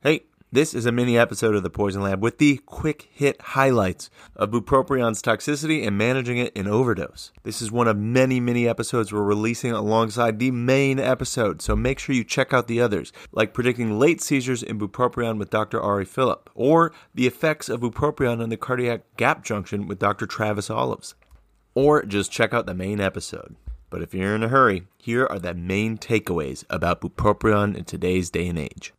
Hey, this is a mini episode of the Poison Lab with the quick hit highlights of bupropions toxicity and managing it in overdose. This is one of many mini episodes we're releasing alongside the main episode, so make sure you check out the others, like predicting late seizures in bupropion with Dr. Ari Filip, or the effects of bupropion on the cardiac gap junction with Dr. Travis Olives. Or just check out the main episode. But if you're in a hurry, here are the main takeaways about bupropion in today's day and age.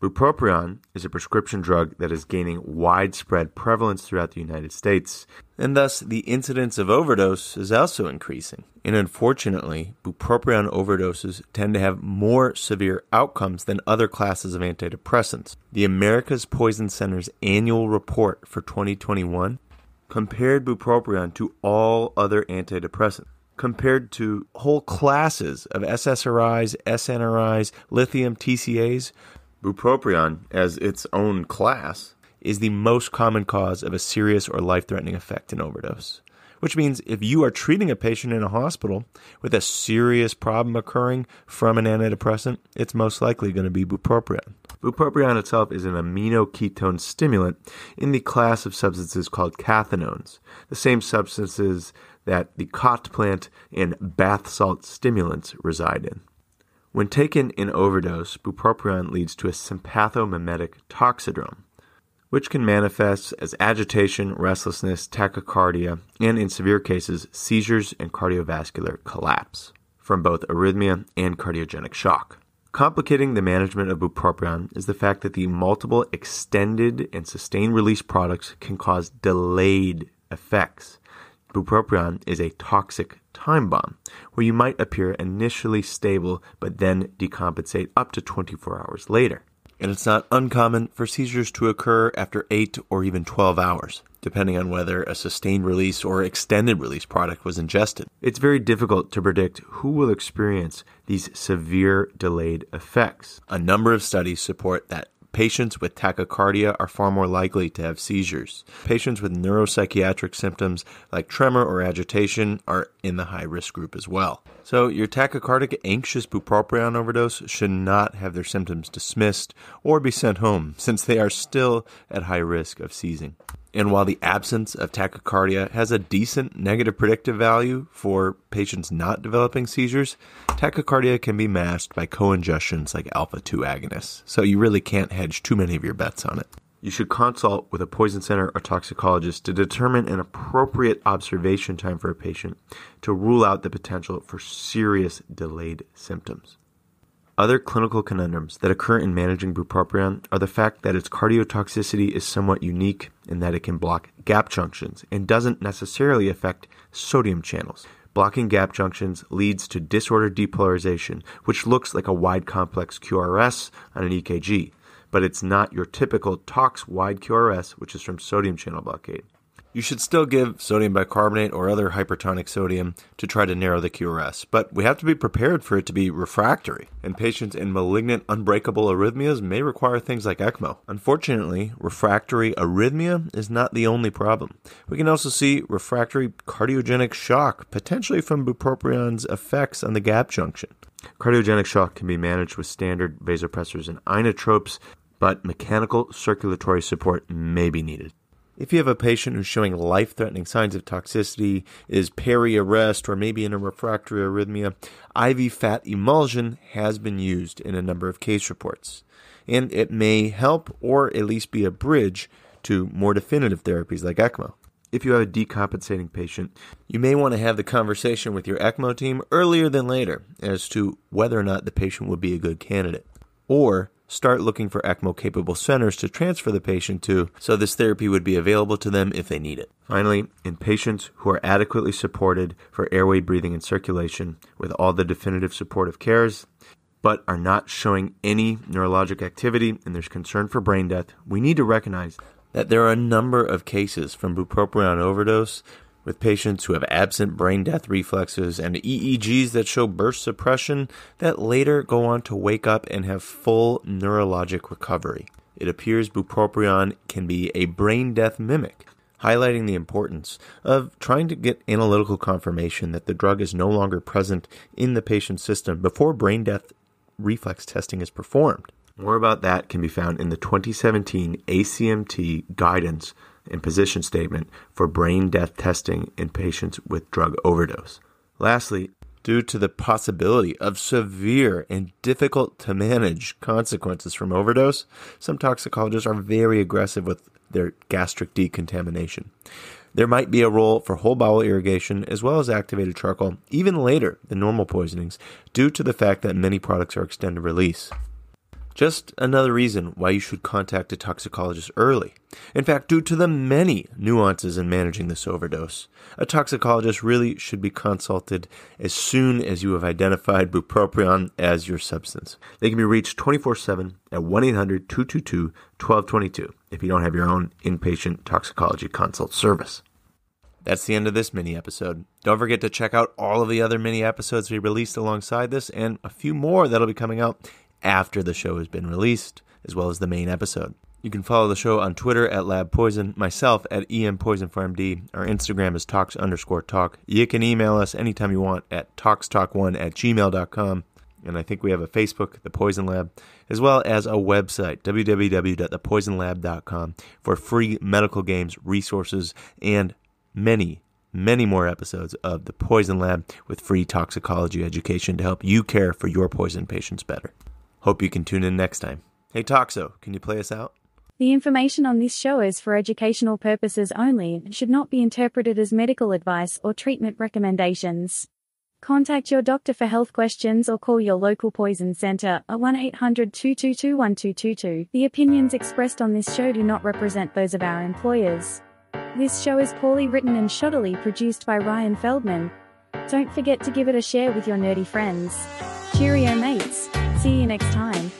Bupropion is a prescription drug that is gaining widespread prevalence throughout the United States, and thus the incidence of overdose is also increasing. And unfortunately, bupropion overdoses tend to have more severe outcomes than other classes of antidepressants. The America's Poison Center's annual report for 2021 compared bupropion to all other antidepressants compared to whole classes of SSRIs, SNRIs, lithium TCAs, Bupropion, as its own class, is the most common cause of a serious or life threatening effect in overdose. Which means if you are treating a patient in a hospital with a serious problem occurring from an antidepressant, it's most likely going to be bupropion. Bupropion itself is an aminoketone stimulant in the class of substances called cathinones, the same substances that the khat plant and bath salt stimulants reside in. When taken in overdose, bupropion leads to a sympathomimetic toxidrome, which can manifest as agitation, restlessness, tachycardia, and in severe cases, seizures and cardiovascular collapse from both arrhythmia and cardiogenic shock. Complicating the management of bupropion is the fact that the multiple extended and sustained release products can cause delayed effects. Bupropion is a toxic time bomb, where you might appear initially stable but then decompensate up to 24 hours later. And it's not uncommon for seizures to occur after 8 or even 12 hours, depending on whether a sustained release or extended release product was ingested. It's very difficult to predict who will experience these severe delayed effects. A number of studies support that Patients with tachycardia are far more likely to have seizures. Patients with neuropsychiatric symptoms like tremor or agitation are in the high risk group as well. So, your tachycardic anxious bupropion overdose should not have their symptoms dismissed or be sent home since they are still at high risk of seizing. And while the absence of tachycardia has a decent negative predictive value for patients not developing seizures, tachycardia can be masked by co-ingestions like alpha 2 agonists. So you really can't hedge too many of your bets on it. You should consult with a poison center or toxicologist to determine an appropriate observation time for a patient to rule out the potential for serious delayed symptoms. Other clinical conundrums that occur in managing bupropion are the fact that its cardiotoxicity is somewhat unique in that it can block gap junctions and doesn't necessarily affect sodium channels. Blocking gap junctions leads to disordered depolarization, which looks like a wide complex QRS on an EKG, but it's not your typical tox wide QRS, which is from sodium channel blockade. You should still give sodium bicarbonate or other hypertonic sodium to try to narrow the QRS, but we have to be prepared for it to be refractory, and patients in malignant unbreakable arrhythmias may require things like ECMO. Unfortunately, refractory arrhythmia is not the only problem. We can also see refractory cardiogenic shock, potentially from bupropion's effects on the gap junction. Cardiogenic shock can be managed with standard vasopressors and inotropes, but mechanical circulatory support may be needed. If you have a patient who's showing life threatening signs of toxicity, is peri arrest, or maybe in a refractory arrhythmia, IV fat emulsion has been used in a number of case reports. And it may help or at least be a bridge to more definitive therapies like ECMO. If you have a decompensating patient, you may want to have the conversation with your ECMO team earlier than later as to whether or not the patient would be a good candidate. Or start looking for ECMO capable centers to transfer the patient to so this therapy would be available to them if they need it. Finally, in patients who are adequately supported for airway breathing and circulation with all the definitive supportive cares, but are not showing any neurologic activity and there's concern for brain death, we need to recognize that there are a number of cases from bupropion overdose with patients who have absent brain death reflexes and EEGs that show burst suppression that later go on to wake up and have full neurologic recovery. It appears bupropion can be a brain death mimic, highlighting the importance of trying to get analytical confirmation that the drug is no longer present in the patient's system before brain death reflex testing is performed. More about that can be found in the 2017 ACMT guidance and position statement for brain death testing in patients with drug overdose. Lastly, due to the possibility of severe and difficult to manage consequences from overdose, some toxicologists are very aggressive with their gastric decontamination. There might be a role for whole bowel irrigation as well as activated charcoal even later than normal poisonings due to the fact that many products are extended release. Just another reason why you should contact a toxicologist early. In fact, due to the many nuances in managing this overdose, a toxicologist really should be consulted as soon as you have identified bupropion as your substance. They can be reached 24 7 at 1 800 222 1222 if you don't have your own inpatient toxicology consult service. That's the end of this mini episode. Don't forget to check out all of the other mini episodes we released alongside this and a few more that'll be coming out after the show has been released, as well as the main episode. You can follow the show on Twitter at Lab Poison, myself at EM Poison for Our Instagram is talks underscore talk. You can email us anytime you want at talkstalk1 at gmail.com. And I think we have a Facebook, The Poison Lab, as well as a website, www.thepoisonlab.com, for free medical games, resources, and many, many more episodes of The Poison Lab with free toxicology education to help you care for your poison patients better. Hope you can tune in next time. Hey, Toxo, can you play us out? The information on this show is for educational purposes only and should not be interpreted as medical advice or treatment recommendations. Contact your doctor for health questions or call your local poison center at 1 800 222 1222. The opinions expressed on this show do not represent those of our employers. This show is poorly written and shoddily produced by Ryan Feldman. Don't forget to give it a share with your nerdy friends. Cheerio, mates. See you next time.